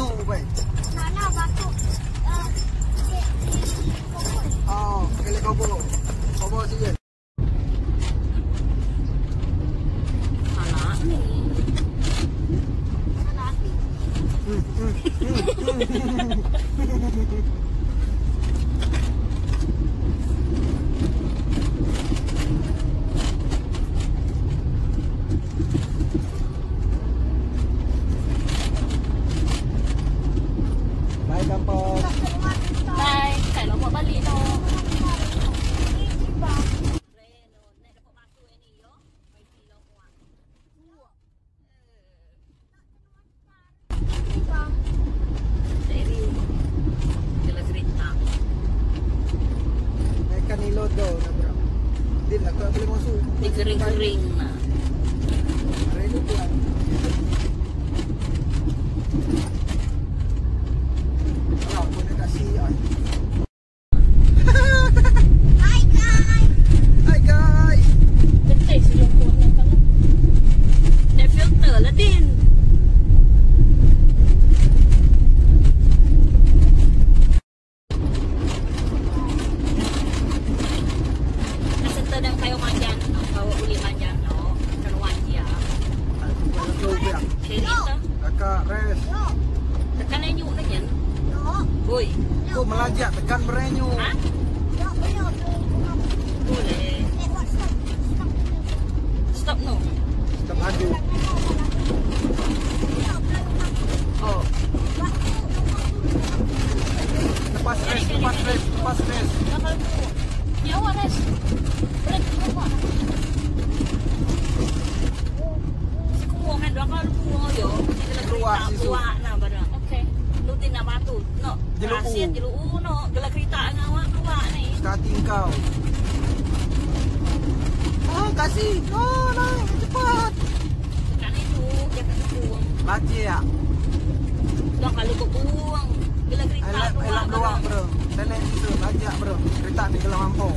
dulu kan. Nana batuk. Ah, Oh, kelek kau bolo. Kau bolo sih. Ha Hmm. hmm, hmm, hmm. Dia lah Din. Nasa tadang kayo manjan, Kakak res. Tekan na yan. No. Uy. Kau melajak tekan merenyu. Ha? No. Boleh. Eh? Stop. No. Stop adu. Oh. Lepas res, lepas res, lepas res. Oh, kasih. Oh, naik cepat. Tekan itu, dia kata buang. Lajak. Dah kalau kau buang. Gala krita, Elak, doang bro. Nenek itu lajak bro. Kereta ni gelang mampu.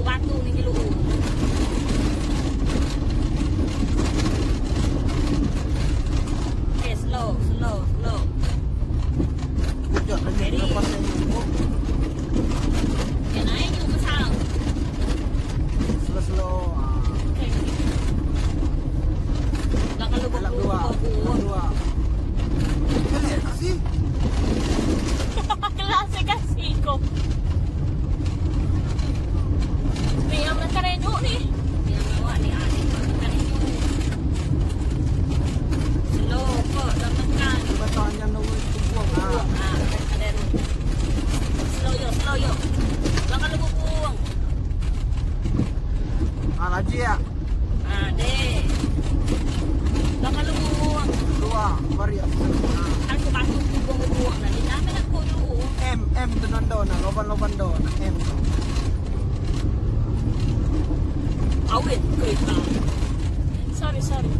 Batu ni diluu. Okay, slow, slow, slow. Kujak lagi Jadi- lepas ni. Oh, Cái nãy nhưng mà sao? slow slow. Ah. Okay. Dah kalau Elak buku, dua. buku. Elak dua. Eh, kasih. Klase kasi ko. Ni ang nakarenyo ni. Yang bawa ni adik ko nakarenyo. Slow po, dah tekan. Betul yang nombor itu buang. Buang, Ah. ah, ada ru. Slow yo, slow yo. Dah kalau buang. Lajak. Ah, deh. Dah kalau buang. Dua. Mari. Ah. Aku patut buang-buang na. Di namin ako yung M M tu nondo na loban-loban do na M tu. awit kereta. Sorry, sorry.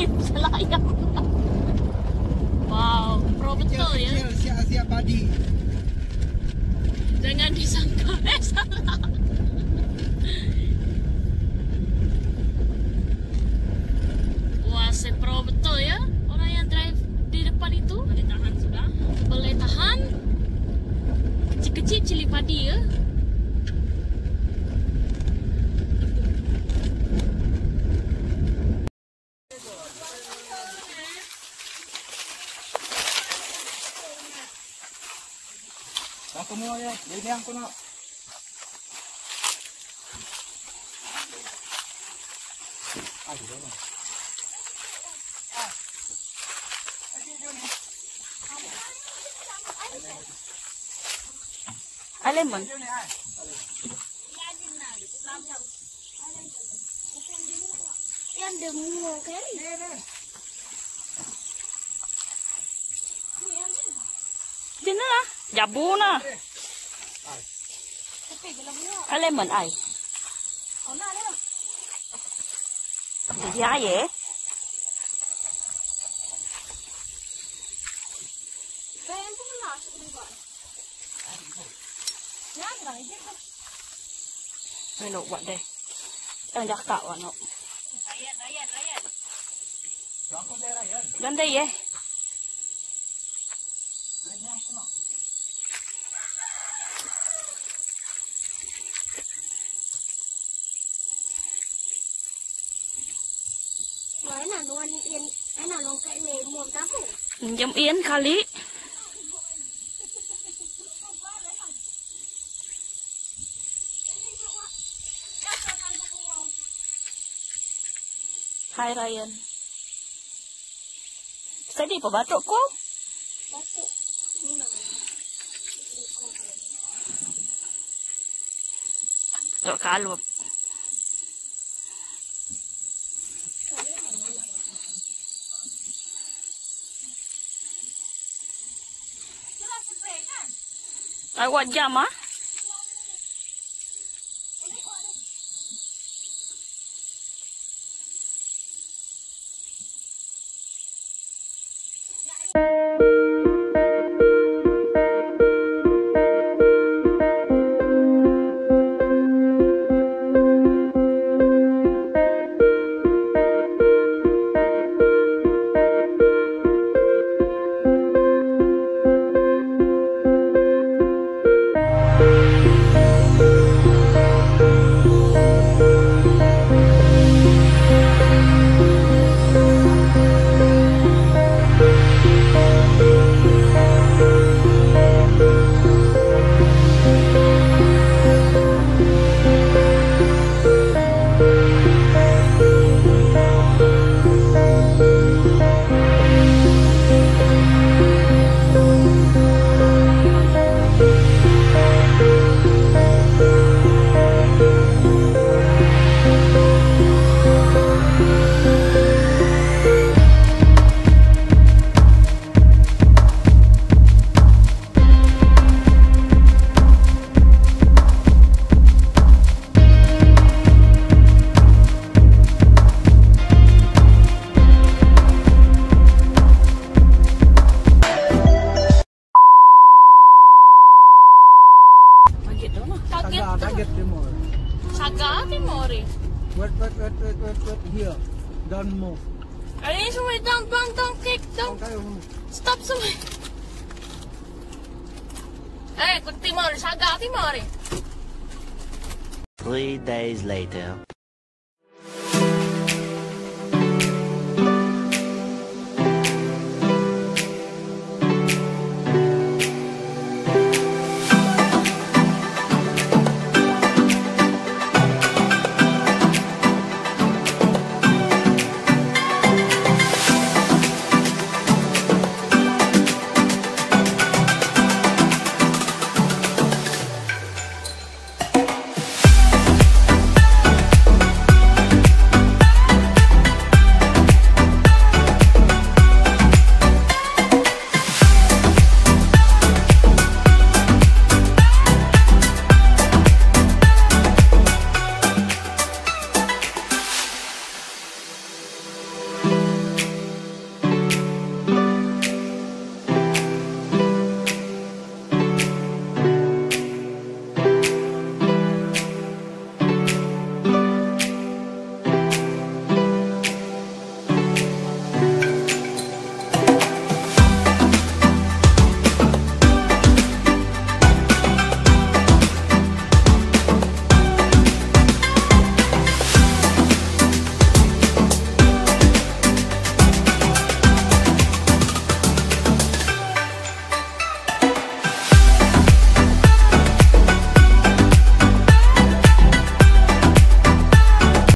Salah ayam. Wow, pro betul ya. Siap-siap padi. Jangan disangka eh salah. Wah, saya pro betul ya. Orang yang drive di depan itu. Boleh tahan sudah. Boleh tahan. Kecil-kecil cili padi ya. Dinihan ko na. Ay, ai lên Alemon. Em đừng mua cái này. Đi nữa, dạ, giả bú nữa. Anh lên mình ấy. Thì giá vậy? Đây lộ bạn đây. Đang giặt tạo bạn lộ. Gần đây vậy? Mới là luôn yên, cái là luôn cái này muộn cá phủ. Giống yên khá lý. Hai Ryan. Tadi apa batuk kau? Batuk. Batuk kalup. Buat jam ah? Sagat de More. Sagat de More. Wait, wait, wait, wait, wait, wait, here. Don't move. Are you way, don't, don't, don't, kick, don't. Okay, move. Stop somewhere. Hey, Timore, Sagat de More. Three days later.